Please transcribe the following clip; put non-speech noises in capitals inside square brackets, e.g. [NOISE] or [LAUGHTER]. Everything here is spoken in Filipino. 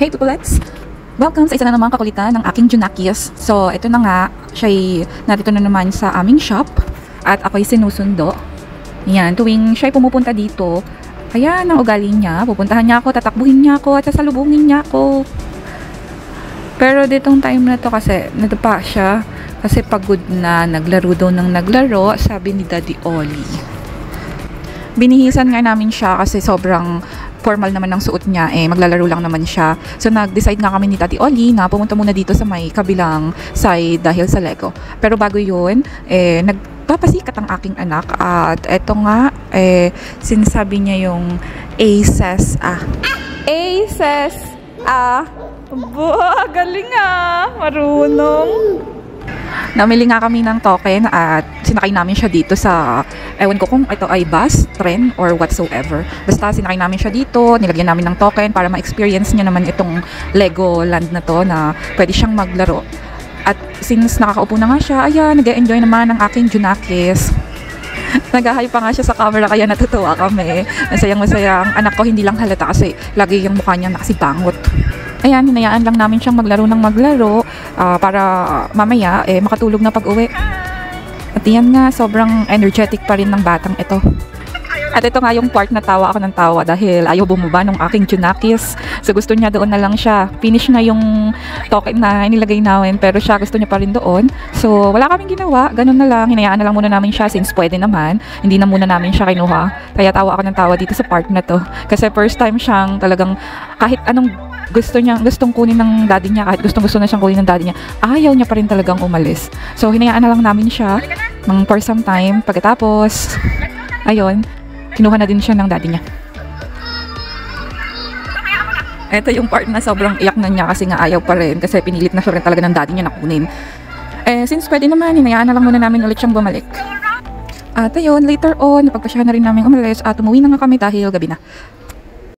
Hey Pupulets! Welcome sa isa na namang kakulitan ng aking Junakis. So, ito na nga, siya'y narito na naman sa aming shop at ako'y sinusundo. Yan, tuwing siya'y pumupunta dito, ayan ang ugali niya. Pupuntahan niya ako, tatakbuhin niya ako at sasalubungin niya ako. Pero ditong time na to kasi nadapa siya kasi pagod na naglaro daw ng naglaro, sabi ni Daddy Oli. Binihisan nga namin siya kasi sobrang formal naman ng suot niya, eh maglalaro lang naman siya. So nag-decide nga kami ni Tati Oli na pumunta muna dito sa may kabilang side dahil sa Lego. Pero bago yun, eh nagpapasikat ang aking anak at eto nga, eh sinasabi niya yung aces ah. Aces ah. Buha, galing ah. Marunong. Namili nga kami ng token at sinakay namin siya dito sa, ewan ko kung ito ay bus, train, or whatsoever. Basta sinakay namin siya dito, nilagyan namin ng token para ma-experience niya naman itong Lego land na to na pwede siyang maglaro. At since nakakaupo na nga siya, ayan, nag-enjoy naman ng aking Junakis. [LAUGHS] Nagahay pa nga siya sa camera kaya natutuwa kami. Masayang masaya ang anak ko hindi lang halata kasi lagi yung mukha niya nakasibangot. Ayan, hinayaan lang namin siyang maglaro ng maglaro ah, para mamaya eh, makatulog na pag uwi. At yan nga, sobrang energetic pa rin ng batang ito. At ito nga yung part na tawa ako ng tawa dahil ayaw bumaba ng aking Junakis. So gusto niya doon na lang siya. Finish na yung token na inilagay namin pero siya gusto niya pa rin doon. So wala kaming ginawa. Ganun na lang. Hinayaan na lang muna namin siya since pwede naman. Hindi na muna namin siya kinuha. Kaya tawa ako ng tawa dito sa part na to. Kasi first time siyang talagang kahit anong gusto niya, gustong kunin ng daddy niya, kahit gustong gusto na siyang kunin ng daddy niya, ayaw niya pa rin talagang umalis. So, hinayaan na lang namin siya ng for some time. Pagkatapos, ayun, kinuha na din siya ng daddy niya. Ito yung part na sobrang iyak na niya kasi nga ayaw pa rin kasi pinilit na siya rin talaga ng daddy niya na kunin. Eh, since pwede naman, hinayaan na lang muna namin ulit siyang bumalik. At ayun, later on, napagpasyahan na rin namin umalis at umuwi na nga kami dahil gabi na.